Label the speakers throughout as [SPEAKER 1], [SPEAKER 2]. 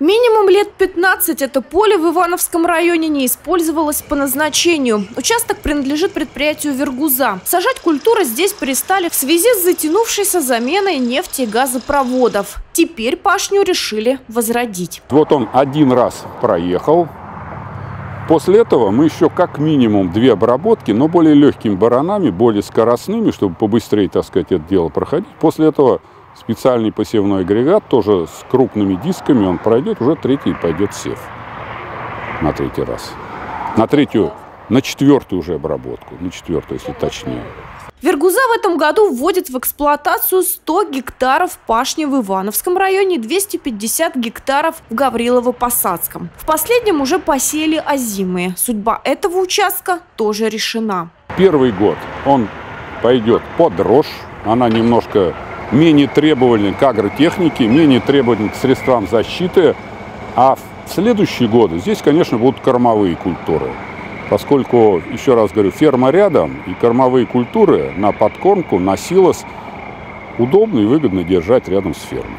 [SPEAKER 1] Минимум лет 15 это поле в Ивановском районе не использовалось по назначению. Участок принадлежит предприятию «Вергуза». Сажать культуры здесь перестали в связи с затянувшейся заменой нефти и газопроводов. Теперь пашню решили возродить.
[SPEAKER 2] Вот он один раз проехал. После этого мы еще как минимум две обработки, но более легкими баранами, более скоростными, чтобы побыстрее, так сказать, это дело проходить. После этого специальный посевной агрегат, тоже с крупными дисками, он пройдет, уже третий пойдет сев на третий раз. На третью, на четвертую уже обработку, на четвертую, если точнее.
[SPEAKER 1] Вергуза в этом году вводит в эксплуатацию 100 гектаров пашни в Ивановском районе и 250 гектаров в Гаврилово-Посадском. В последнем уже посеяли озимые. Судьба этого участка тоже решена.
[SPEAKER 2] Первый год он пойдет под рожь. Она немножко менее требовательны к агротехнике, менее требовательны к средствам защиты. А в следующие годы здесь, конечно, будут кормовые культуры. Поскольку, еще раз говорю, ферма рядом, и кормовые культуры на подкормку, на силос удобно и выгодно держать рядом с фермой.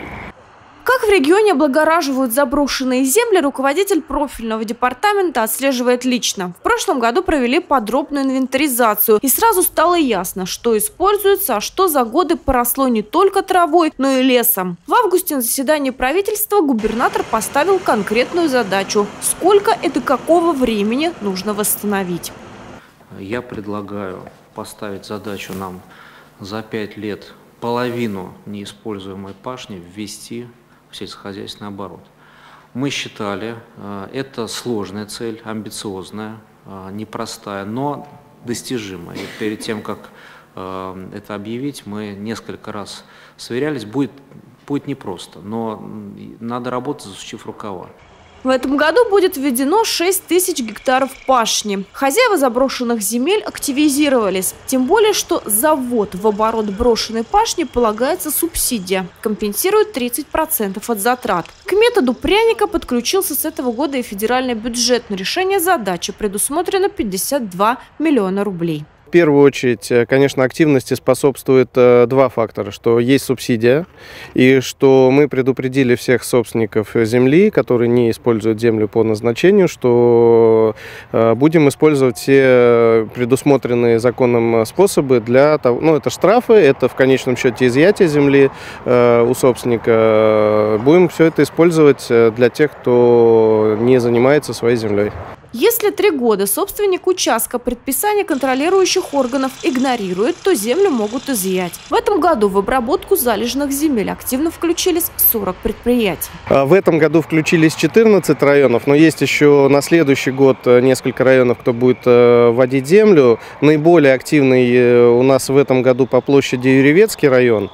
[SPEAKER 1] Как в регионе облагораживают заброшенные земли, руководитель профильного департамента отслеживает лично. В прошлом году провели подробную инвентаризацию, и сразу стало ясно, что используется, а что за годы поросло не только травой, но и лесом. В августе на заседании правительства губернатор поставил конкретную задачу – сколько и до какого времени нужно восстановить.
[SPEAKER 3] Я предлагаю поставить задачу нам за пять лет половину неиспользуемой пашни ввести сельскохозяйственный оборот. Мы считали, э, это сложная цель, амбициозная, э, непростая, но достижимая. И перед тем, как э, это объявить, мы несколько раз сверялись, будет, будет непросто, но надо работать, засучив рукава.
[SPEAKER 1] В этом году будет введено 6 тысяч гектаров пашни. Хозяева заброшенных земель активизировались. Тем более, что завод в оборот брошенной пашни полагается субсидия. Компенсирует 30% от затрат. К методу пряника подключился с этого года и федеральный бюджет. На решение задачи предусмотрено 52 миллиона рублей
[SPEAKER 4] первую очередь, э, конечно, активности способствует э, два фактора, что есть субсидия, и что мы предупредили всех собственников земли, которые не используют землю по назначению, что э, будем использовать все предусмотренные законом способы для того, ну, это штрафы, это в конечном счете изъятие земли у собственника. Будем все это использовать для тех, кто не занимается своей землей.
[SPEAKER 1] Если три года собственник участка предписания контролирующих органов игнорирует, то землю могут изъять. В этом году в обработку залежных земель активно включились 40 предприятий.
[SPEAKER 4] А в этом году включились 14 районов, но есть еще на следующий год э, несколько районов, кто будет э, вводить землю. Наиболее активный э, у нас в этом году по площади Юрьевецкий район.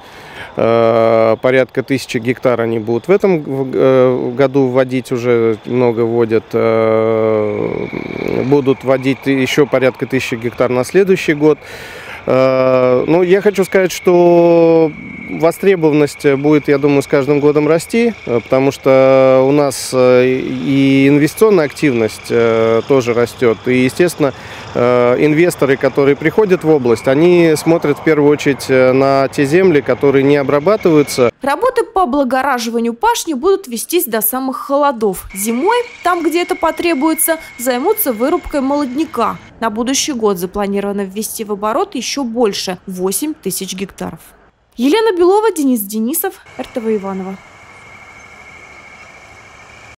[SPEAKER 4] Порядка тысячи гектар они будут в этом году вводить, уже много вводят. Э, будут вводить еще порядка тысячи гектар на следующий год. Ну, я хочу сказать, что востребованность будет, я думаю, с каждым годом расти, потому что у нас и инвестиционная активность тоже растет. И, естественно, Э, инвесторы, которые приходят в область, они смотрят в первую очередь э, на те земли, которые не обрабатываются.
[SPEAKER 1] Работы по облагораживанию пашни будут вестись до самых холодов. Зимой, там, где это потребуется, займутся вырубкой молодняка. На будущий год запланировано ввести в оборот еще больше – 8 тысяч гектаров. Елена Белова, Денис Денисов, РТВ Иванова.